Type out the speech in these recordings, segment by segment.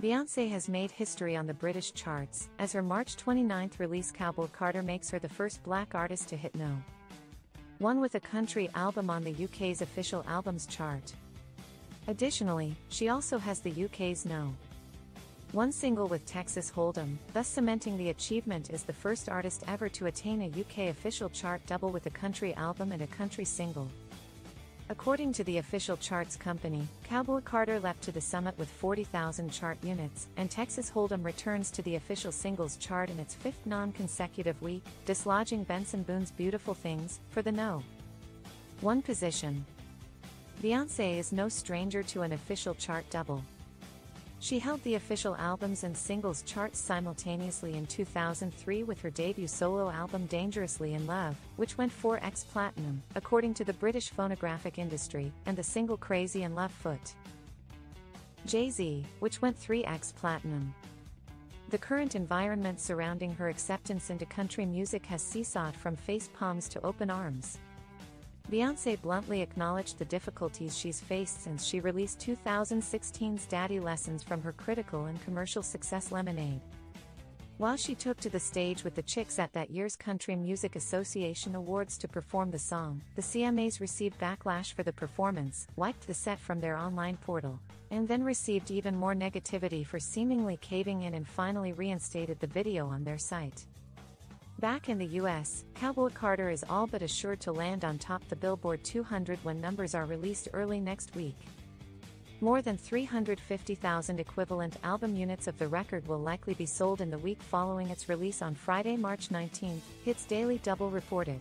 Beyonce has made history on the British charts, as her March 29 release Cowboy Carter makes her the first black artist to hit no. 1 with a country album on the UK's official albums chart. Additionally, she also has the UK's no. 1 single with Texas Hold'em, thus cementing the achievement as the first artist ever to attain a UK official chart double with a country album and a country single. According to the official charts company, Cowboy Carter leapt to the summit with 40,000 chart units, and Texas Hold'em returns to the official singles chart in its fifth non-consecutive week, dislodging Benson Boone's Beautiful Things, for the no. 1 position. Beyonce is no stranger to an official chart double. She held the official albums and singles charts simultaneously in 2003 with her debut solo album Dangerously in Love, which went 4x platinum, according to the British phonographic industry, and the single Crazy in Love Foot. Jay-Z, which went 3x platinum. The current environment surrounding her acceptance into country music has seesawed from face palms to open arms. Beyonce bluntly acknowledged the difficulties she's faced since she released 2016's Daddy Lessons from her critical and commercial success Lemonade. While she took to the stage with the Chicks at that year's Country Music Association Awards to perform the song, the CMAs received backlash for the performance, wiped the set from their online portal, and then received even more negativity for seemingly caving in and finally reinstated the video on their site. Back in the US, Cowboy Carter is all but assured to land on top the Billboard 200 when numbers are released early next week. More than 350,000 equivalent album units of the record will likely be sold in the week following its release on Friday, March 19, Hits Daily Double reported.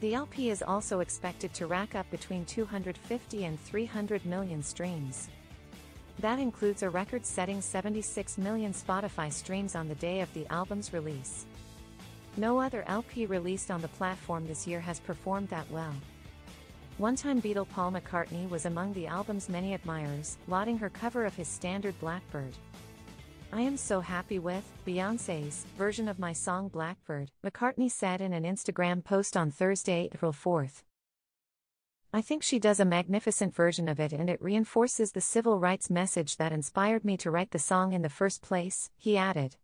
The LP is also expected to rack up between 250 and 300 million streams. That includes a record setting 76 million Spotify streams on the day of the album's release. No other LP released on the platform this year has performed that well. One-time Beatle Paul McCartney was among the album's many admirers, lauding her cover of his standard Blackbird. I am so happy with Beyonce's version of my song Blackbird, McCartney said in an Instagram post on Thursday, April 4th. I think she does a magnificent version of it and it reinforces the civil rights message that inspired me to write the song in the first place, he added.